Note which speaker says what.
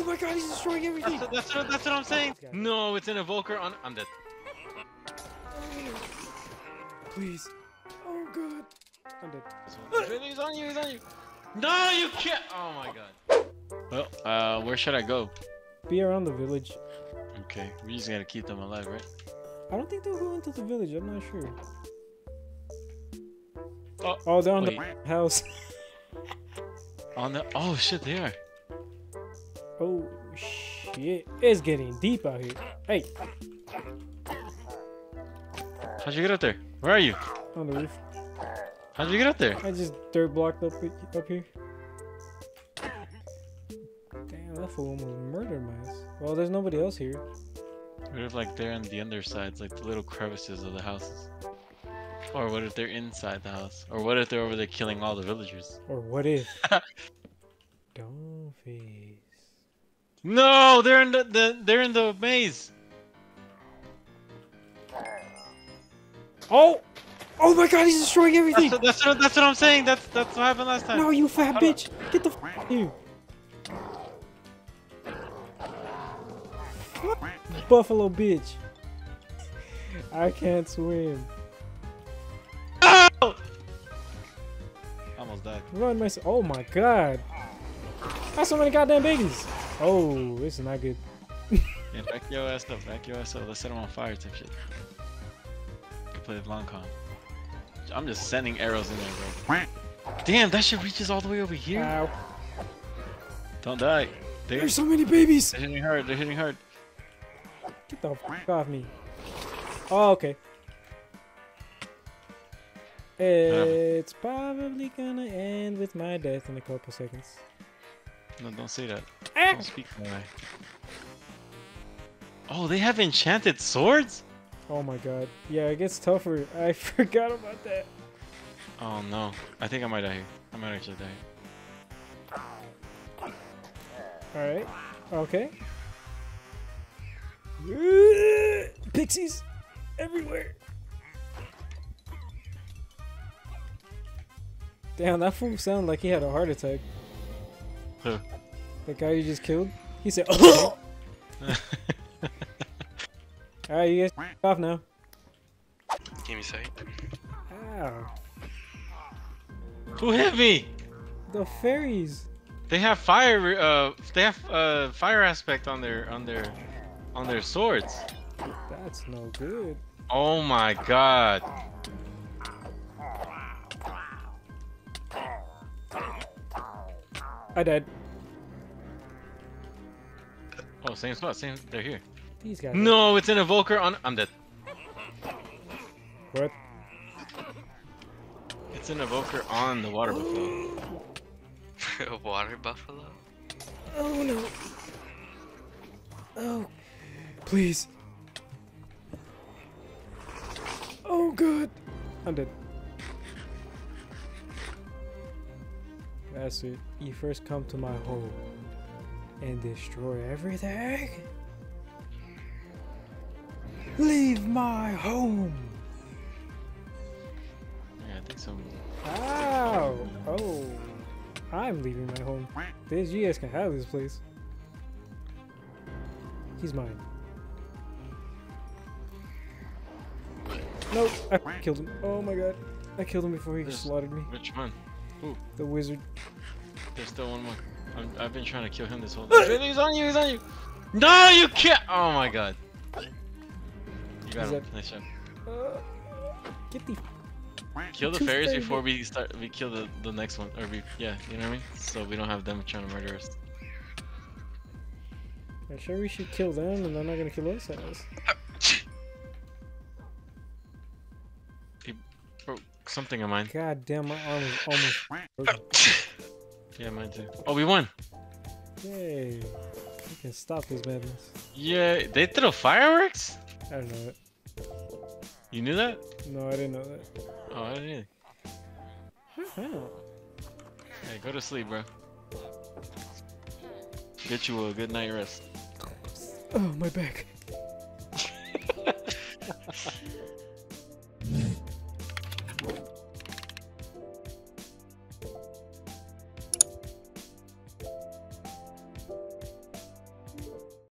Speaker 1: Oh my god, he's destroying everything!
Speaker 2: That's, that's, what, that's what I'm saying. No, it's an evoker on. I'm dead.
Speaker 1: Please. Oh god. I'm dead.
Speaker 2: He's on you. He's on you. No, you can't. Oh my god. Well, uh, where should I go?
Speaker 1: Be around the village.
Speaker 2: Okay, we just gotta keep them alive, right?
Speaker 1: I don't think they'll go into the village. I'm not sure.
Speaker 2: Oh,
Speaker 1: Oh, they're on
Speaker 2: wait.
Speaker 1: the house.
Speaker 2: On the. Oh shit, they are.
Speaker 1: Oh shit. It's getting deep out here. Hey,
Speaker 2: How'd you get up there? Where are you?
Speaker 1: on the roof.
Speaker 2: How'd you get up there?
Speaker 1: I just dirt blocked up up here. Damn, that fool almost murdered my ass. Well, there's nobody else here.
Speaker 2: What if like they're on the undersides, like the little crevices of the houses? Or what if they're inside the house? Or what if they're over there killing all the villagers?
Speaker 1: Or what if? Don't face.
Speaker 2: No, they're in the, the they're in the maze.
Speaker 1: Oh! Oh my god, he's destroying everything!
Speaker 2: what, that's what, that's what I'm saying. That's that's what happened last time.
Speaker 1: No, you fat
Speaker 2: Hold on.
Speaker 1: bitch! Get the f here! Buffalo bitch! I can't swim.
Speaker 2: Almost died.
Speaker 1: Run my. Oh my god! That's so many goddamn babies! Oh, this is not good.
Speaker 2: Yeah, back your ass up. Back your ass up. Let's set him on fire type shit. Play the long con. I'm just sending arrows in there, bro. Damn, that shit reaches all the way over here.
Speaker 1: Ow.
Speaker 2: Don't die.
Speaker 1: There's so many babies!
Speaker 2: they're hitting hard. They're hitting hard.
Speaker 1: Get the f off me. Oh, okay. It's probably gonna end with my death in a couple seconds.
Speaker 2: No, don't say that.
Speaker 1: Ah!
Speaker 2: Don't speak that way. Oh, they have enchanted swords?
Speaker 1: Oh my god. Yeah, it gets tougher. I forgot about that.
Speaker 2: Oh no. I think I might die here. I might actually die.
Speaker 1: Alright. Okay. Pixies everywhere. Damn, that fool sounded like he had a heart attack.
Speaker 2: Who?
Speaker 1: The guy you just killed? He said, oh! Alright, you guys off now.
Speaker 3: Give me a sec.
Speaker 1: Ow.
Speaker 2: Who hit me?
Speaker 1: The fairies.
Speaker 2: They have fire. Uh, they have uh fire aspect on their on their on their swords.
Speaker 1: That's no good.
Speaker 2: Oh my god.
Speaker 1: I died.
Speaker 2: Oh, same spot. Same. They're here.
Speaker 1: These guys.
Speaker 2: No, it's an evoker on. I'm dead.
Speaker 1: What?
Speaker 2: It's an evoker on the water buffalo.
Speaker 3: a water buffalo?
Speaker 1: Oh no. Oh. Please. Oh god. I'm dead. That's it. You first come to my home and destroy everything. Leave my home.
Speaker 2: Yeah, I think so.
Speaker 1: Ow. Oh. I'm leaving my home. This guys can have this place. He's mine. Nope, I killed him. Oh my god. I killed him before he
Speaker 2: This-
Speaker 1: slaughtered me.
Speaker 2: Which one?
Speaker 1: The wizard.
Speaker 2: There's still one more. I'm, I've been trying to kill him this whole time. he's on you. He's on you. No, you can't. Oh my god. You got
Speaker 1: Is
Speaker 2: him.
Speaker 1: that-
Speaker 2: Nice job.
Speaker 1: Uh, get the.
Speaker 2: Kill the
Speaker 1: Tooth
Speaker 2: fairies
Speaker 1: fairy.
Speaker 2: before we start. We kill the the next one, or we yeah, you know what I mean. So we don't have them trying to murder us.
Speaker 1: I'm sure we should kill them and they're not gonna kill us. As.
Speaker 2: Something of mine.
Speaker 1: God damn, my arm is almost broken.
Speaker 2: Yeah, mine too. Oh, we won.
Speaker 1: Yay. We can stop this madness.
Speaker 2: Yeah, they throw fireworks.
Speaker 1: I don't know it.
Speaker 2: You knew that?
Speaker 1: No, I didn't know that.
Speaker 2: Oh, I didn't. Either. Hey, go to sleep, bro. Get you a good night rest.
Speaker 1: Oh, my back.